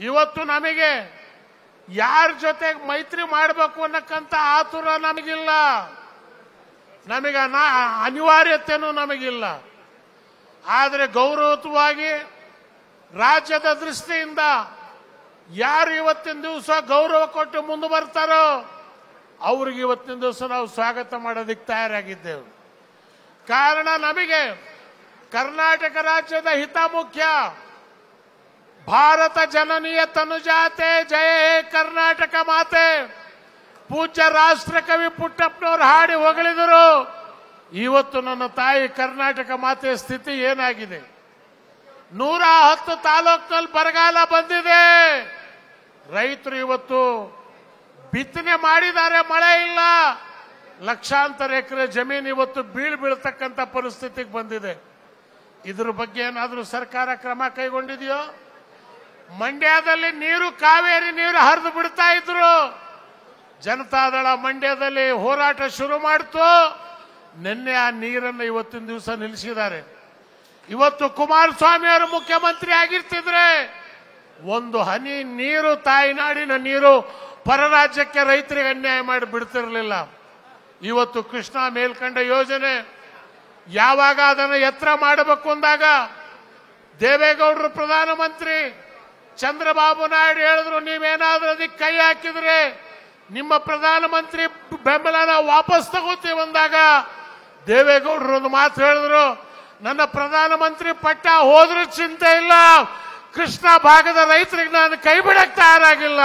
ಇವತ್ತು ನಮಗೆ ಯಾರ ಜೊತೆಗೆ ಮೈತ್ರಿ ಮಾಡಬೇಕು ಅನ್ನಕ್ಕಂತ ಆತುರ ನಮಗಿಲ್ಲ. ನಮಗೆ ಅನಾ- ಅನಿವಾರ್ಯತೆನೂ ನಮಗಿಲ್ಲ. ಆದರೆ ಗೌರವಯುತವಾಗಿ ರಾಜ್ಯದ ದೃಷ್ಟಿಯಿಂದ ಯಾರು ಇವತ್ತಿನ ದಿವಸ ಗೌರವ ಕೊಟ್ಟು ಮುಂದೆ ಬರ್ತಾರೋ ಅವ್ರಿಗೆ ಇವತ್ತಿನ ದಿವಸ ನಾವು ಸ್ವಾಗತ ಮಾಡೋದಕ್ಕೆ ತಯಾರಾಗಿದ್ದೇವೆ. ಕಾರಣ ನಮಗೆ ಕರ್ನಾಟಕ ರಾಜ್ಯದ ಹಿತ ಮುಖ್ಯ ಭಾರತ ಜನನೀಯ ತನುಜಾತೆ, ಜಯ ಕರ್ನಾಟಕ ಮಾತೆ. ಪೂಜ್ಯ ರಾಷ್ಟ್ರಕವಿ ಪುಟ್ಟಪ್ಪನವರು ಹಾಡಿ ಹೊಗಳಿದರು. ಇವತ್ತು ನನ್ನ ತಾಯಿ ಕರ್ನಾಟಕ ಮಾತೆಯ ಸ್ಥಿತಿ ಏನಾಗಿದೆ? ನೂರ ಹತ್ತು ತಾಲೂಕಿನಲ್ಲಿ ಬರಗಾಲ ಬಂದಿದೆ. ರೈತರು ಇವತ್ತು ಬಿತ್ತನೆ ಮಾಡಿದ್ದಾರೆ, ಮಳೆ ಇಲ್ಲ. ಲಕ್ಷಾಂತರ ಎಕರೆ ಜಮೀನು ಇವತ್ತು ಬೀಳ್ ಬೀಳ್ತಕ್ಕಂಥ ಪರಿಸ್ಥಿತಿಗೆ ಬಂದಿದೆ. ಇದ್ರ ಬಗ್ಗೆ ಏನಾದರೂ ಸರ್ಕಾರ ಕ್ರಮ ಕೈಗೊಂಡಿದೆಯೋ? ಮಂಡ್ಯದಲ್ಲಿ ನೀರು, ಕಾವೇರಿ ನೀರು ಹರಿದು ಬಿಡ್ತಾ ಇದ್ರು. ಜನತಾದಳ ಮಂಡ್ಯದಲ್ಲಿ ಹೋರಾಟ ಶುರು ಮಾಡ್ತು. ನಿನ್ನೆ ಆ ನೀರನ್ನು ಇವತ್ತಿನ ದಿವಸ ನಿಲ್ಲಿಸಿದ್ದಾರೆ. ಇವತ್ತು ಕುಮಾರಸ್ವಾಮಿ ಅವರು ಮುಖ್ಯಮಂತ್ರಿ ಆಗಿರ್ತಿದ್ರೆ ಒಂದು ಹನಿ ನೀರು, ತಾಯಿನಾಡಿನ ನೀರು ಪರರಾಜ್ಯಕ್ಕೆ ರೈತರಿಗೆ ಅನ್ಯಾಯ ಮಾಡಿ ಬಿಡ್ತಿರಲಿಲ್ಲ. ಇವತ್ತು ಕೃಷ್ಣ ಮೇಲ್ಕಂಡ ಯೋಜನೆ ಯಾವಾಗ ಅದನ್ನು ಎತ್ತರ ಮಾಡಬೇಕು ಅಂದಾಗ ದೇವೇಗೌಡರು ಪ್ರಧಾನಮಂತ್ರಿ ಚಂದ್ರಬಾಬು ನಾಯ್ಡು ಹೇಳಿದ್ರು, ನೀವೇನಾದ್ರೂ ಅದಕ್ಕೆ ಕೈ ಹಾಕಿದ್ರೆ ನಿಮ್ಮ ಪ್ರಧಾನಮಂತ್ರಿ ಬೆಂಬಲನ ವಾಪಸ್ ತಗೋತೀವಿ ಅಂದಾಗ ದೇವೇಗೌಡರು ಒಂದು ಮಾತು ಹೇಳಿದ್ರು, ನನ್ನ ಪ್ರಧಾನಮಂತ್ರಿ ಪಟ್ಟ ಹೋದ್ರೂ ಚಿಂತೆ ಇಲ್ಲ, ಕೃಷ್ಣ ಭಾಗದ ರೈತರಿಗೆ ನಾನು ಕೈ ಬಿಡಕ್ ತಯಾರಾಗಿಲ್ಲ.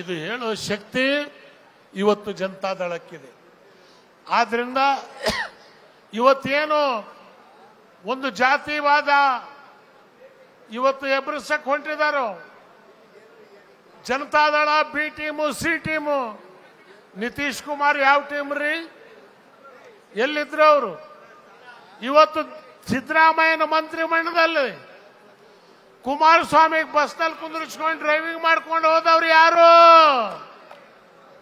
ಇದು ಹೇಳೋ ಶಕ್ತಿ ಇವತ್ತು ಜನತಾದಳಕ್ಕಿದೆ ಆದ್ರಿಂದ ಇವತ್ತೇನು ಒಂದು ಜಾತಿವಾದ ಇವತ್ತು ಎಬ್ರಿಸಕ್ ಹೊಂಟಿದಾರೋ. Janata Dal B team, C team. Nitish Kumar ಯಾವ ಟೀಮ್ ರೀ? ಎಲ್ಲಿದ್ರು ಅವರು? ಇವತ್ತು ಸಿದ್ದರಾಮಯ್ಯನ ಮಂತ್ರಿಮಂಡಲದಲ್ಲಿ ಕುಮಾರಸ್ವಾಮಿ ಬಸ್ನಲ್ಲಿ ಕುಂದಿರ್ಸ್ಕೊಂಡು ಡ್ರೈವಿಂಗ್ ಮಾಡ್ಕೊಂಡು ಹೋದವ್ರು ಯಾರು?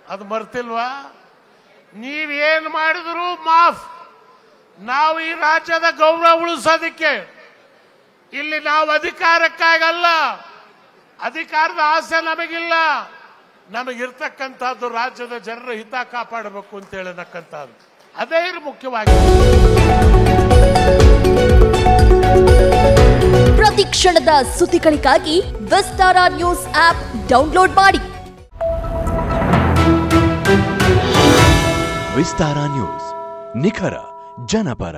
ಅದು ಮರ್ತಿಲ್ವಾ? ನೀವೇನ್ ಮಾಡಿದ್ರು ಮಾಫ್. ನಾವು ಈ ರಾಜ್ಯದ ಗೌರವ ಉಳಿಸೋದಕ್ಕೆ ಇಲ್ಲಿ ನಾವು ಅಧಿಕಾರಕ್ಕಾಗಲ್ಲ. ಅಧಿಕಾರದ ಆಸೆ ನಮಗಿಲ್ಲ. ನಮಗಿರ್ತಕ್ಕಂಥದ್ದು ರಾಜ್ಯದ ಜನರ ಹಿತ ಕಾಪಾಡಬೇಕು ಅಂತ ಹೇಳತಕ್ಕಂಥದ್ದು. ಅದೇ ಮುಖ್ಯವಾಗಿ. ಪ್ರತಿ ಕ್ಷಣದ ಸುದ್ದಿಗಳಿಗಾಗಿ ವಿಸ್ತಾರ ನ್ಯೂಸ್ ಆಪ್ ಡೌನ್ಲೋಡ್ ಮಾಡಿ. ವಿಸ್ತಾರ ನ್ಯೂಸ್ ನಿಖರ ಜನಪರ.